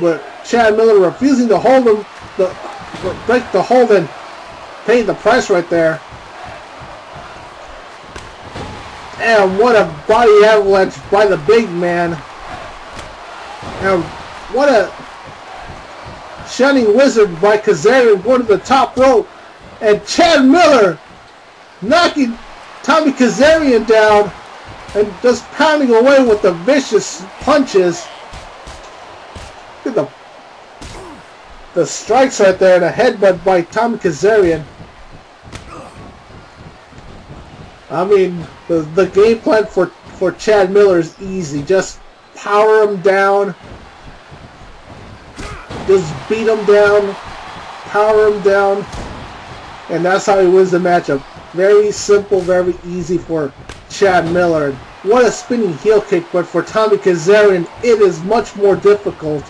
but Chad Miller refusing to hold him, the break the hold and pay the price right there. And what a body avalanche by the big man. And what a shining wizard by Kazarian going to the top rope. And Chad Miller knocking Tommy Kazarian down and just pounding away with the vicious punches. Look at the the strikes right there and a headbutt by Tommy Kazarian. I mean, the, the game plan for, for Chad Miller is easy. Just power him down. Just beat him down. Power him down. And that's how he wins the matchup. Very simple, very easy for Chad Miller. What a spinning heel kick, but for Tommy Kazarian, it is much more difficult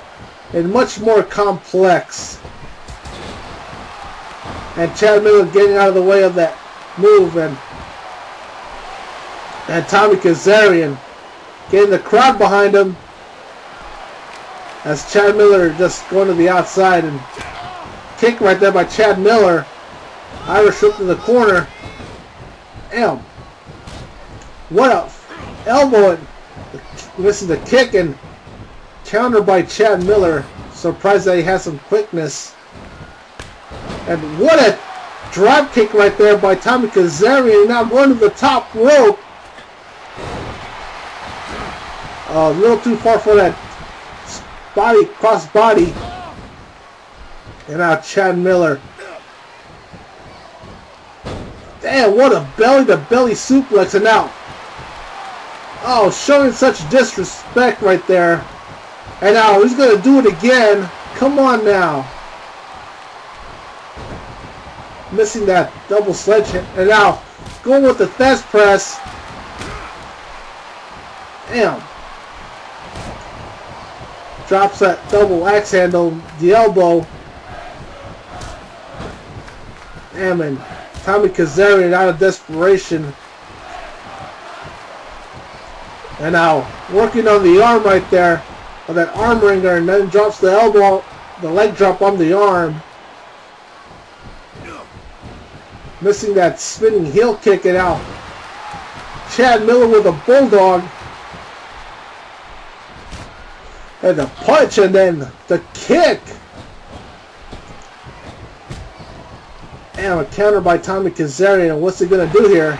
and much more complex. And Chad Miller getting out of the way of that move and and Tommy Kazarian getting the crowd behind him as Chad Miller just going to the outside and kick right there by Chad Miller. Irish whip to the corner. Damn. What a elbow. And is the kick and counter by Chad Miller. Surprised that he has some quickness. And what a drop kick right there by Tommy Kazarian. Now going to the top rope. Uh, a little too far for that body, cross body. And now Chad Miller. Damn, what a belly-to-belly suplex. And now, oh, showing such disrespect right there. And now he's going to do it again. Come on now. Missing that double sledge. And now, going with the Thesz press. Damn drops that double axe handle, the elbow. Damn, and Tommy Kazarian out of desperation. And now working on the arm right there of that arm wringer and then drops the elbow, the leg drop on the arm. Missing that spinning heel kick and out. Chad Miller with a bulldog. And the punch and then the kick. And a counter by Tommy Kazarian. What's he going to do here?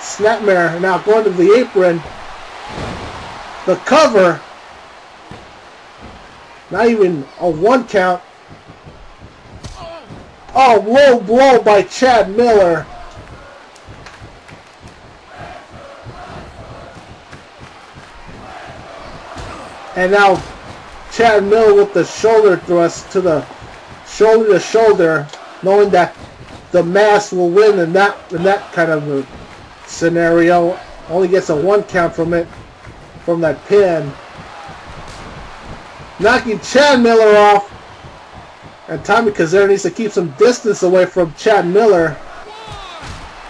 Snapmare now going to the apron. The cover. Not even a one count. Oh, low blow by Chad Miller. And now Chad Miller with the shoulder thrust to the shoulder to shoulder, knowing that the mass will win in that in that kind of a scenario. Only gets a one count from it, from that pin. Knocking Chad Miller off. And Tommy Kazarian needs to keep some distance away from Chad Miller.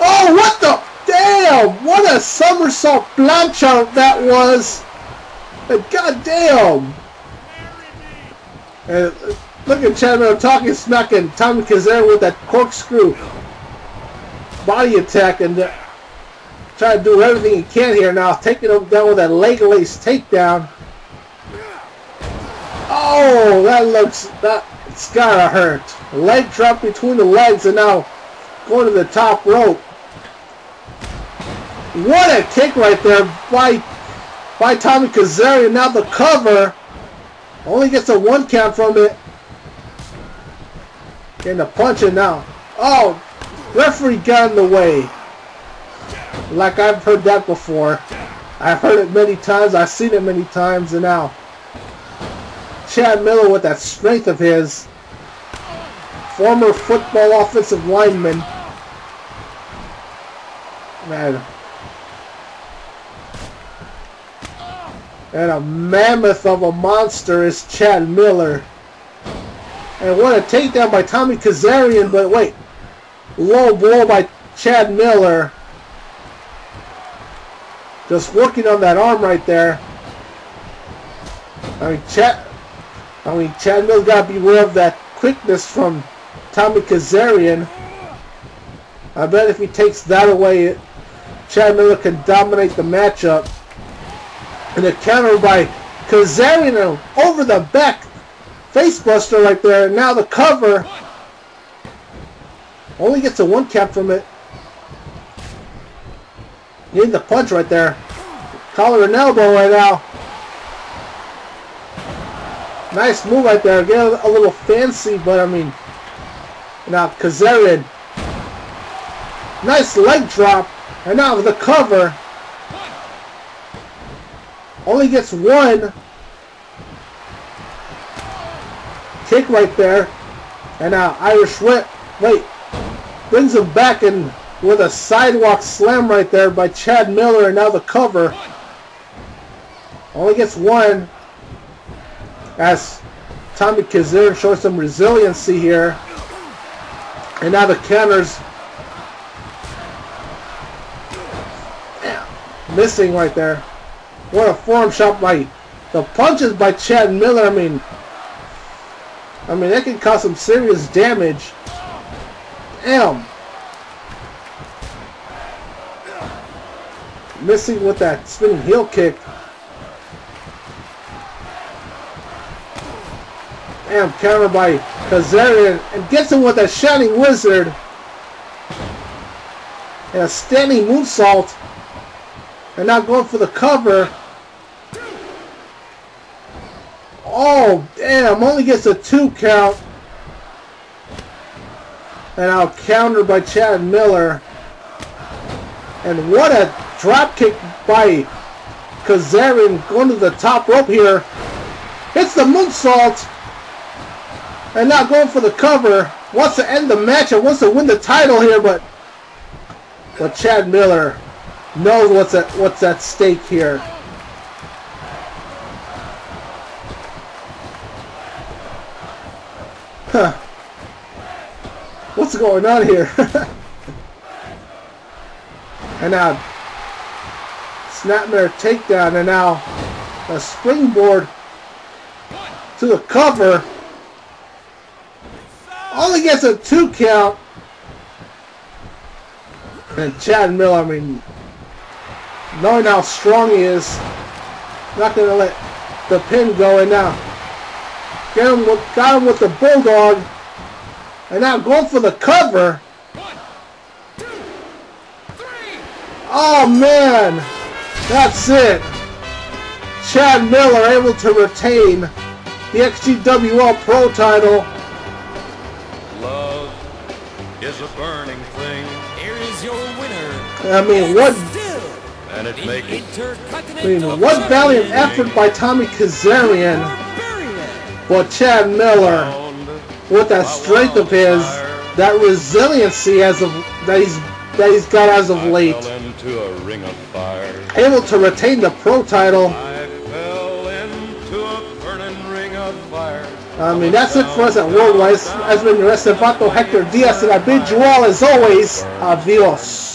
Oh, what the? Damn! What a somersault plancha that was! God damn! And look at Chad Miller talking smack and Tommy Kazarian with that corkscrew body attack and uh, trying to do everything he can here now, taking him down with that leg lace takedown. Oh, that looks that it's gotta hurt. Leg drop between the legs and now going to the top rope. What a kick right there by by Tommy Kazarian. Now the cover only gets a one count from it. Getting a punch it now. Oh, referee got in the way. Like I've heard that before. I've heard it many times. I've seen it many times. And now Chad Miller with that strength of his. Former football offensive lineman. Man, And a mammoth of a monster is Chad Miller. And what a takedown by Tommy Kazarian, but wait. Low blow by Chad Miller. Just working on that arm right there. I mean, Chad, I mean, Chad Miller's got to beware of that quickness from Tommy Kazarian. I bet if he takes that away, Chad Miller can dominate the matchup. And a counter by Kazarian over the back. Facebuster right there. Now the cover. Only gets a one cap from it. Need the punch right there. Collar and elbow right now. Nice move right there. Get a, little fancy, but I mean, now Kazarian. Nice leg drop. And now the cover. Only gets one. Kick right there. And now Irish whip. Wait. Brings him back and with a sidewalk slam right there by Chad Miller. And now the cover. Only gets one. As Tommy Kazarian shows some resiliency here. And now the counters. Missing right there. What a form shot by the punches by Chad Miller. I mean, I mean that can cause some serious damage. Damn. Missing with that spinning heel kick. Damn, counter by Kazarian and gets him with a Shining Wizard. And a standing moonsault. And now going for the cover. Oh, damn. Only gets a two count. And now counter by Chad Miller. And what a drop kick by Kazarian going to the top rope here. Hits the moonsault. And now going for the cover. Wants to end the match and wants to win the title here, but but Chad Miller knows what's at what's at stake here. Huh. What's going on here? and now Snapmare takedown and now a springboard to the cover. Only gets a two count. And Chad Miller, I mean, knowing how strong he is, not going to let the pin go. And now, get him with, got him with the Bulldog. And now going for the cover. Oh, man. That's it. Chad Miller able to retain the XGWL Pro title is a burning thing. Here is your winner. I mean, what? And it make it. I mean, what valiant effort by Tommy Kazarian, but Chad Miller, with that strength of his, that resiliency as of that he's that he's got as of late, able to retain the pro title. I mean, that's it for us at Worldwide. As been your Estebato Hector Diaz, and I bid you all, as always, adios.